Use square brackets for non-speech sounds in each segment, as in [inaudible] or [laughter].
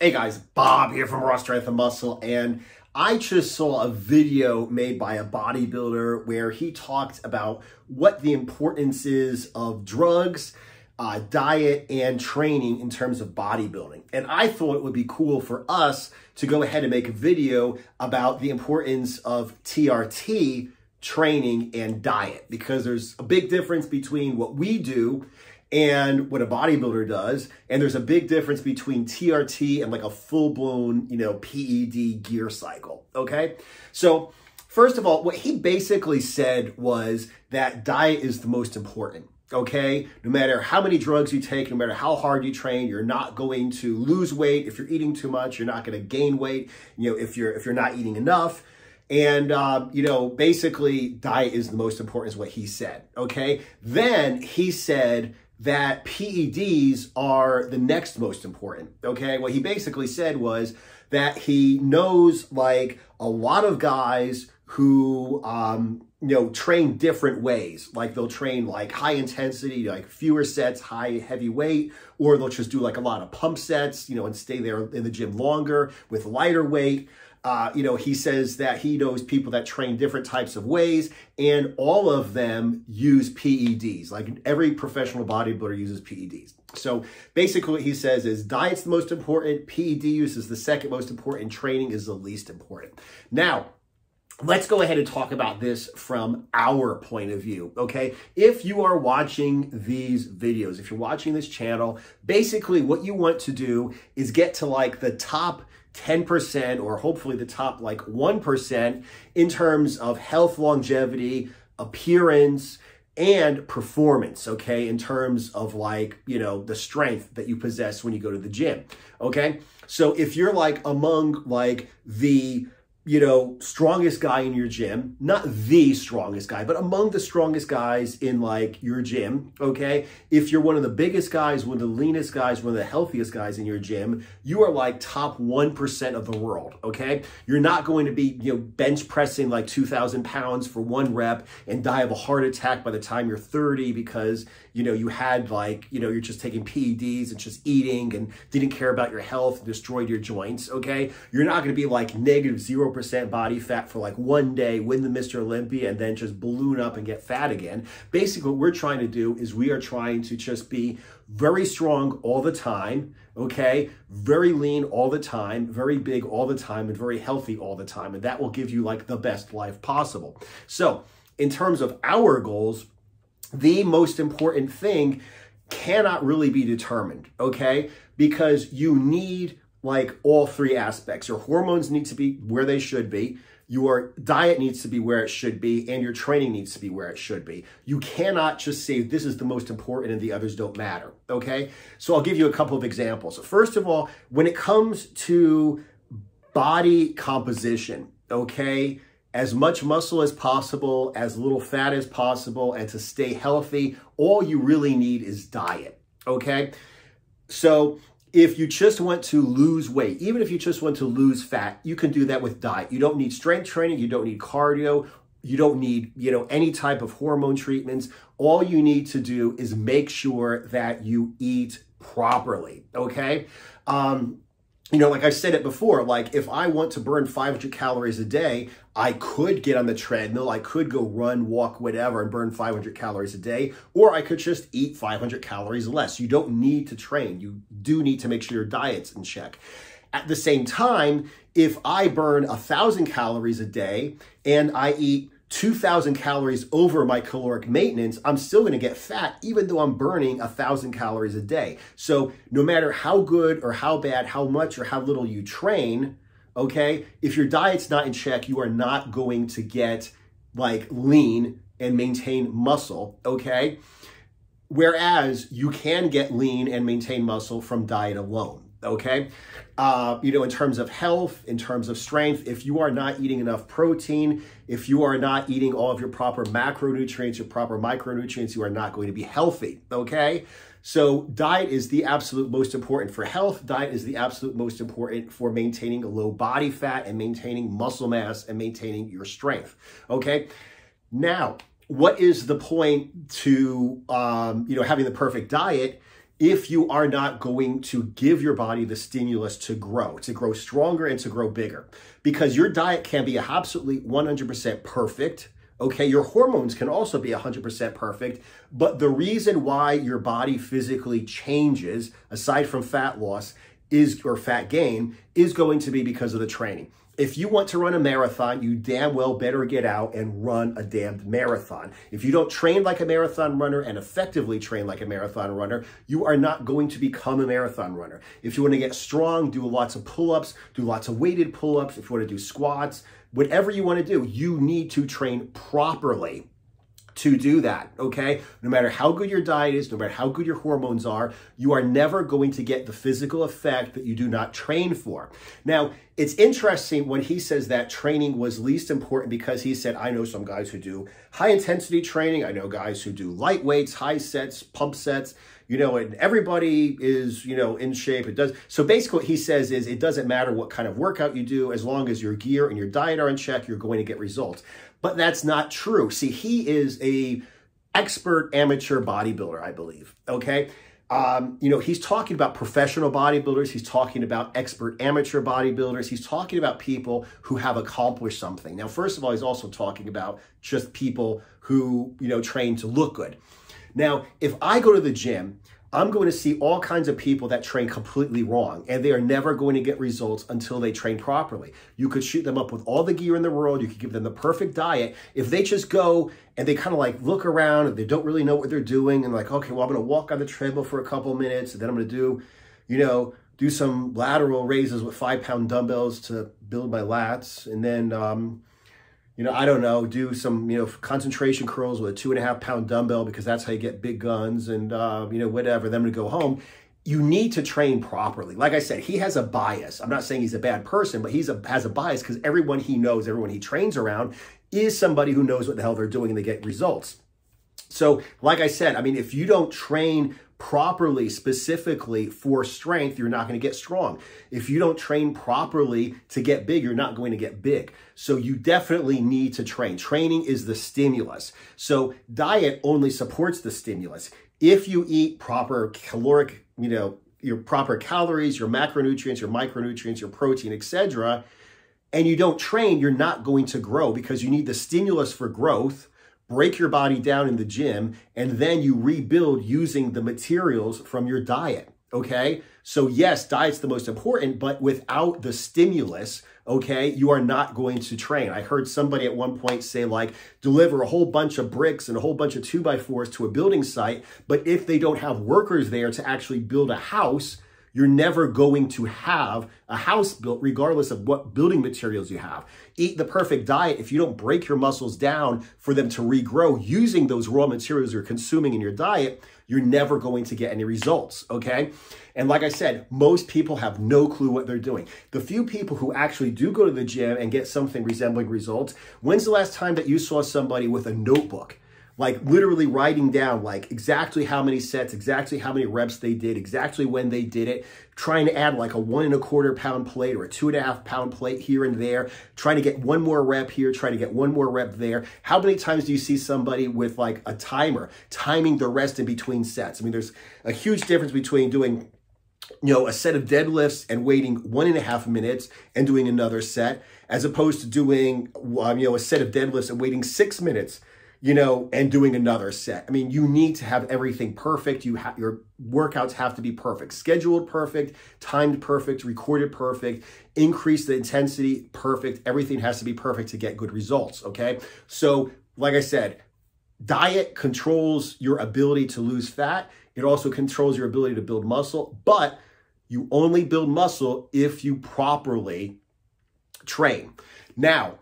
Hey guys, Bob here from Raw Strength and Muscle, and I just saw a video made by a bodybuilder where he talked about what the importance is of drugs, uh, diet, and training in terms of bodybuilding. And I thought it would be cool for us to go ahead and make a video about the importance of TRT training and diet because there's a big difference between what we do and what a bodybuilder does. And there's a big difference between TRT and like a full blown, you know, PED gear cycle. Okay. So, first of all, what he basically said was that diet is the most important. Okay. No matter how many drugs you take, no matter how hard you train, you're not going to lose weight. If you're eating too much, you're not going to gain weight. You know, if you're, if you're not eating enough, and, uh, you know, basically diet is the most important is what he said. Okay. Then he said that PEDs are the next most important. Okay. What he basically said was that he knows like a lot of guys who, um, you know, train different ways. Like they'll train like high intensity, like fewer sets, high heavy weight, or they'll just do like a lot of pump sets, you know, and stay there in the gym longer with lighter weight. Uh, you know, he says that he knows people that train different types of ways, and all of them use PEDs. Like every professional bodybuilder uses PEDs. So basically, what he says is diet's the most important, PED use is the second most important, training is the least important. Now, Let's go ahead and talk about this from our point of view, okay? If you are watching these videos, if you're watching this channel, basically what you want to do is get to like the top 10% or hopefully the top like 1% in terms of health, longevity, appearance, and performance, okay, in terms of like, you know, the strength that you possess when you go to the gym, okay? So if you're like among like the you know, strongest guy in your gym, not the strongest guy, but among the strongest guys in like your gym, okay? If you're one of the biggest guys, one of the leanest guys, one of the healthiest guys in your gym, you are like top 1% of the world, okay? You're not going to be, you know, bench pressing like 2,000 pounds for one rep and die of a heart attack by the time you're 30 because, you know, you had like, you know, you're just taking PEDs and just eating and didn't care about your health and destroyed your joints, okay? You're not going to be like negative 0% body fat for like one day, win the Mr. Olympia, and then just balloon up and get fat again. Basically, what we're trying to do is we are trying to just be very strong all the time, okay? Very lean all the time, very big all the time, and very healthy all the time. And that will give you like the best life possible. So, in terms of our goals, the most important thing cannot really be determined, okay? Because you need like all three aspects. Your hormones need to be where they should be. Your diet needs to be where it should be, and your training needs to be where it should be. You cannot just say this is the most important and the others don't matter. Okay? So I'll give you a couple of examples. First of all, when it comes to body composition, okay, as much muscle as possible, as little fat as possible, and to stay healthy, all you really need is diet. Okay? So if you just want to lose weight, even if you just want to lose fat, you can do that with diet. You don't need strength training, you don't need cardio, you don't need, you know, any type of hormone treatments. All you need to do is make sure that you eat properly, okay? Um, you know, like I've said it before, like if I want to burn 500 calories a day, I could get on the treadmill, I could go run, walk, whatever, and burn 500 calories a day, or I could just eat 500 calories less. You don't need to train. You do need to make sure your diet's in check. At the same time, if I burn a thousand calories a day and I eat 2,000 calories over my caloric maintenance, I'm still going to get fat even though I'm burning 1,000 calories a day. So no matter how good or how bad, how much or how little you train, okay, if your diet's not in check, you are not going to get like lean and maintain muscle, okay? Whereas you can get lean and maintain muscle from diet alone okay? Uh, you know, in terms of health, in terms of strength, if you are not eating enough protein, if you are not eating all of your proper macronutrients, your proper micronutrients, you are not going to be healthy, okay? So diet is the absolute most important for health. Diet is the absolute most important for maintaining low body fat and maintaining muscle mass and maintaining your strength, okay? Now, what is the point to, um, you know, having the perfect diet if you are not going to give your body the stimulus to grow, to grow stronger and to grow bigger. Because your diet can be absolutely 100% perfect. Okay, your hormones can also be 100% perfect, but the reason why your body physically changes, aside from fat loss, is or fat gain, is going to be because of the training if you want to run a marathon, you damn well better get out and run a damned marathon. If you don't train like a marathon runner and effectively train like a marathon runner, you are not going to become a marathon runner. If you want to get strong, do lots of pull-ups, do lots of weighted pull-ups, if you want to do squats, whatever you want to do, you need to train properly to do that, okay? No matter how good your diet is, no matter how good your hormones are, you are never going to get the physical effect that you do not train for. Now, it's interesting when he says that training was least important because he said, I know some guys who do high intensity training. I know guys who do light weights, high sets, pump sets, you know, and everybody is, you know, in shape. It does. So basically what he says is it doesn't matter what kind of workout you do, as long as your gear and your diet are in check, you're going to get results but that's not true. See, he is a expert amateur bodybuilder, I believe. Okay. Um, you know, he's talking about professional bodybuilders. He's talking about expert amateur bodybuilders. He's talking about people who have accomplished something. Now, first of all, he's also talking about just people who, you know, train to look good. Now, if I go to the gym I'm going to see all kinds of people that train completely wrong, and they are never going to get results until they train properly. You could shoot them up with all the gear in the world, you could give them the perfect diet. If they just go and they kind of like look around and they don't really know what they're doing, and like, okay, well, I'm going to walk on the treadmill for a couple minutes, and then I'm going to do, you know, do some lateral raises with five pound dumbbells to build my lats, and then, um, you know, I don't know, do some, you know, concentration curls with a two and a half pound dumbbell because that's how you get big guns and, uh, you know, whatever, them to go home. You need to train properly. Like I said, he has a bias. I'm not saying he's a bad person, but he's a, has a bias because everyone he knows, everyone he trains around is somebody who knows what the hell they're doing and they get results. So, like I said, I mean, if you don't train properly, specifically for strength, you're not going to get strong. If you don't train properly to get big, you're not going to get big. So you definitely need to train. Training is the stimulus. So diet only supports the stimulus. If you eat proper caloric, you know, your proper calories, your macronutrients, your micronutrients, your protein, etc., and you don't train, you're not going to grow because you need the stimulus for growth break your body down in the gym, and then you rebuild using the materials from your diet. Okay. So, yes, diet's the most important, but without the stimulus, okay, you are not going to train. I heard somebody at one point say, like, deliver a whole bunch of bricks and a whole bunch of two by fours to a building site, but if they don't have workers there to actually build a house, you're never going to have a house built regardless of what building materials you have. Eat the perfect diet if you don't break your muscles down for them to regrow using those raw materials you're consuming in your diet, you're never going to get any results, okay? And like I said, most people have no clue what they're doing. The few people who actually do go to the gym and get something resembling results, when's the last time that you saw somebody with a notebook? Like literally writing down like exactly how many sets, exactly how many reps they did, exactly when they did it, trying to add like a one and a quarter pound plate or a two and a half pound plate here and there, trying to get one more rep here, trying to get one more rep there. How many times do you see somebody with like a timer timing the rest in between sets? I mean, there's a huge difference between doing you know, a set of deadlifts and waiting one and a half minutes and doing another set, as opposed to doing, um, you know, a set of deadlifts and waiting six minutes you know, and doing another set. I mean, you need to have everything perfect. You have your workouts have to be perfect, scheduled perfect, timed perfect, recorded perfect, increase the intensity perfect. Everything has to be perfect to get good results. Okay. So, like I said, diet controls your ability to lose fat. It also controls your ability to build muscle, but you only build muscle if you properly train. Now,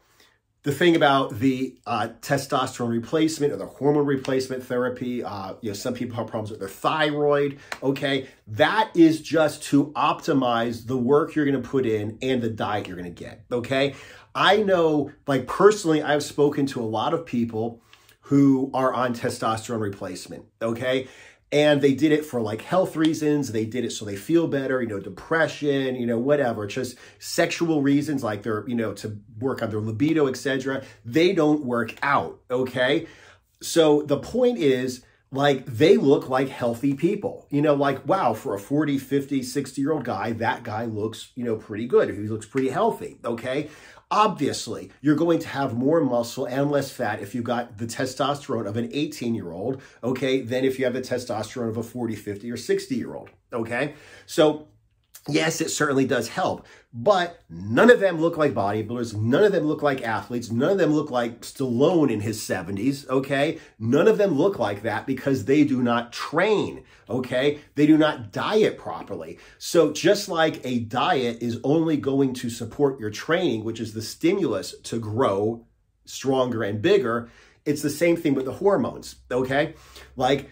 the thing about the uh, testosterone replacement or the hormone replacement therapy, uh, you know, some people have problems with their thyroid. Okay, that is just to optimize the work you're going to put in and the diet you're going to get. Okay, I know, like personally, I've spoken to a lot of people who are on testosterone replacement. Okay, and they did it for like health reasons they did it so they feel better you know depression you know whatever just sexual reasons like they're you know to work on their libido etc they don't work out okay so the point is like they look like healthy people. You know, like, wow, for a 40, 50, 60 year old guy, that guy looks, you know, pretty good. He looks pretty healthy. Okay. Obviously, you're going to have more muscle and less fat if you got the testosterone of an 18 year old, okay, than if you have the testosterone of a 40, 50, or 60 year old, okay? So, yes, it certainly does help, but none of them look like bodybuilders. None of them look like athletes. None of them look like Stallone in his 70s, okay? None of them look like that because they do not train, okay? They do not diet properly. So just like a diet is only going to support your training, which is the stimulus to grow stronger and bigger, it's the same thing with the hormones, okay? Like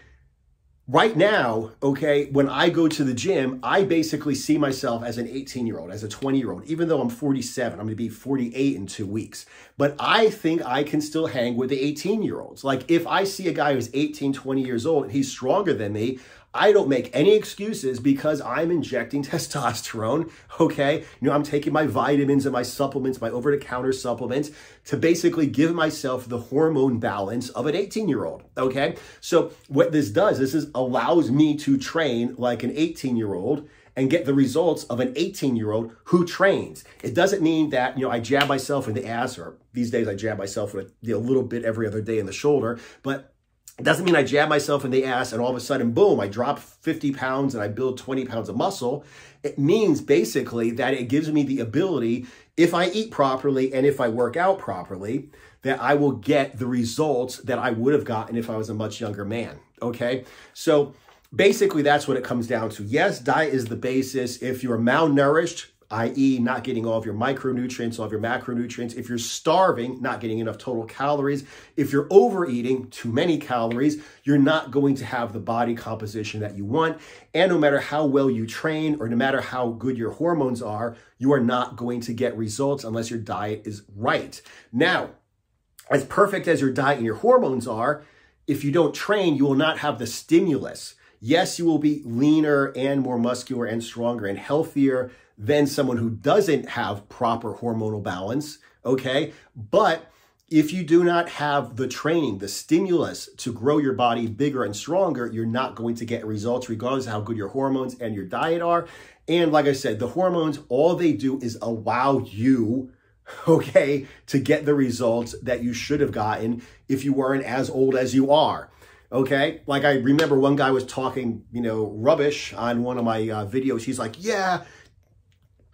Right now, okay, when I go to the gym, I basically see myself as an 18 year old, as a 20 year old, even though I'm 47. I'm going to be 48 in two weeks. But I think I can still hang with the 18 year olds. Like if I see a guy who's 18, 20 years old and he's stronger than me, I don't make any excuses because I'm injecting [laughs] testosterone, okay? You know, I'm taking my vitamins and my supplements, my over-the-counter supplements to basically give myself the hormone balance of an 18-year-old, okay? So what this does, this is allows me to train like an 18-year-old and get the results of an 18 year old who trains. It doesn't mean that, you know, I jab myself in the ass or these days I jab myself with a, a little bit every other day in the shoulder, but it doesn't mean I jab myself in the ass and all of a sudden, boom, I drop 50 pounds and I build 20 pounds of muscle. It means basically that it gives me the ability, if I eat properly and if I work out properly, that I will get the results that I would have gotten if I was a much younger man. Okay. So basically, that's what it comes down to. Yes, diet is the basis. If you're malnourished, i.e. not getting all of your micronutrients, all of your macronutrients. If you're starving, not getting enough total calories. If you're overeating too many calories, you're not going to have the body composition that you want. And no matter how well you train or no matter how good your hormones are, you are not going to get results unless your diet is right. Now, as perfect as your diet and your hormones are, if you don't train, you will not have the stimulus. Yes, you will be leaner and more muscular and stronger and healthier than someone who doesn't have proper hormonal balance, okay? But if you do not have the training, the stimulus to grow your body bigger and stronger, you're not going to get results regardless of how good your hormones and your diet are. And like I said, the hormones, all they do is allow you, okay, to get the results that you should have gotten if you weren't as old as you are. Okay, like I remember one guy was talking, you know, rubbish on one of my uh, videos. He's like, yeah,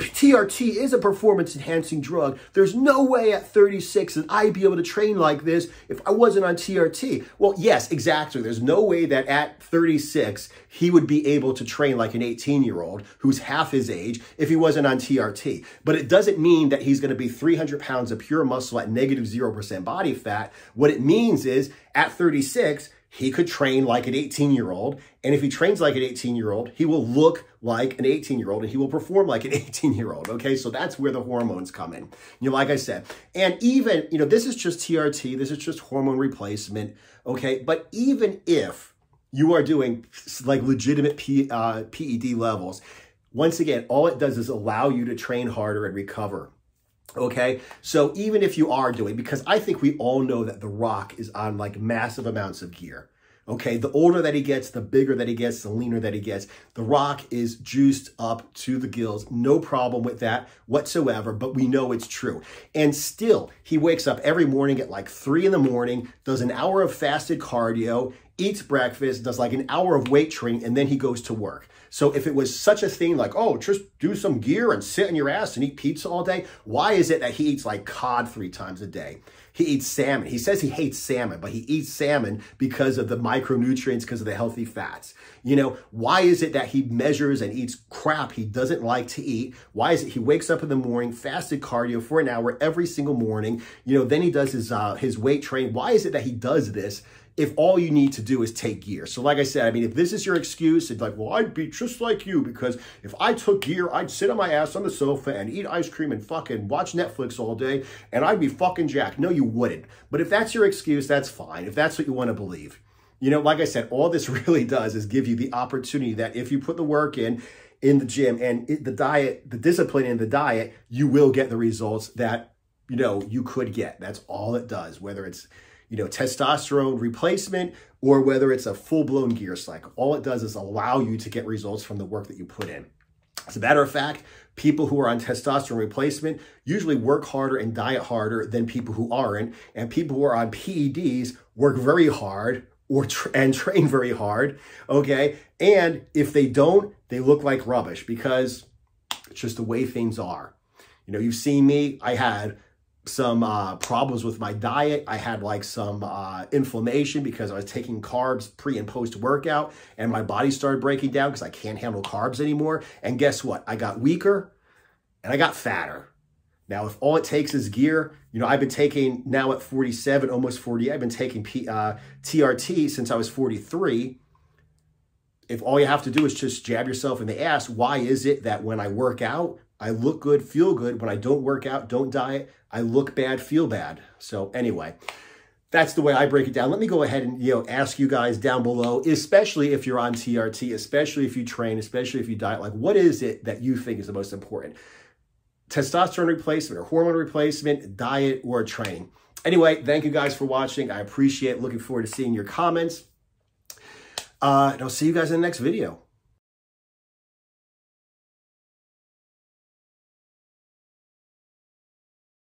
TRT is a performance enhancing drug. There's no way at 36 that I'd be able to train like this if I wasn't on TRT. Well, yes, exactly. There's no way that at 36 he would be able to train like an 18 year old who's half his age if he wasn't on TRT. But it doesn't mean that he's going to be 300 pounds of pure muscle at negative 0% body fat. What it means is at 36, he could train like an 18 year old. And if he trains like an 18 year old, he will look like an 18 year old and he will perform like an [laughs] 18 year old. Okay. So that's where the hormones come in. You know, like I said, and even, you know, this is just TRT, this is just hormone replacement. Okay. But even if you are doing like legitimate P, uh, PED levels, once again, all it does is allow you to train harder and recover. Okay, so even if you are doing, because I think we all know that The Rock is on like massive amounts of gear. Okay, the older that he gets, the bigger that he gets, the leaner that he gets. The Rock is juiced up to the gills. No problem with that whatsoever, but we know it's true. And still, he wakes up every morning at like three in the morning, does an hour of fasted cardio, eats breakfast, does like an hour of weight training, and then he goes to work. So if it was such a thing like, oh, just do some gear and sit on your ass and eat pizza all day, why is it that he eats like cod three times a day? He eats salmon. He says he hates salmon, but he eats salmon because of the micronutrients, because of the healthy fats. You know, why is it that he measures and eats crap he doesn't like to eat? Why is it he wakes up in the morning, fasted cardio for an hour every single morning? You know, then he does his uh, his weight training. Why is it that he does this? If all you need to do is take gear. So like I said, I mean, if this is your excuse, it's like, well, I'd be just like you because if I took gear, I'd sit on my ass on the sofa and eat ice cream and fucking watch Netflix all day and I'd be fucking jacked. No, you wouldn't. But if that's your excuse, that's fine. If that's what you want to believe. You know, like I said, all this [laughs] really does is give you the opportunity that if you put the work in, in the gym and it, the diet, the discipline in the diet, you will get the results that, you know, you could get. That's all it does, whether it's you know, testosterone replacement or whether it's a full-blown gear cycle. All it does is allow you to get results from the work that you put in. As a matter of fact, people who are on testosterone replacement usually work harder and diet harder than people who aren't. And people who are on PEDs work very hard or tra and [laughs] train very hard, okay? And if they don't, they look like rubbish because it's just the way things are. You know, you've seen me, I had some uh, problems with my diet. I had like some uh, inflammation because I was taking carbs pre and post workout and my body started breaking down because I can't handle carbs anymore. And guess what? I got weaker and I got fatter. Now, if all it takes is gear, you know, I've been taking now at 47, almost 40, I've been taking P, uh, TRT since I was 43. If all you have to do is just jab yourself in the ass, why is it that when I work out, I look good, feel good. When I don't work out, don't diet, I look bad, feel bad. So anyway, that's the way I break it down. Let me go ahead and you know ask you guys down below, especially if you're on TRT, especially if you train, especially if you diet, like what is it that you think is the most important? Testosterone replacement or hormone replacement, diet, or training. Anyway, thank you guys for watching. I appreciate it. Looking forward to seeing your comments. Uh, and I'll see you guys in the next video.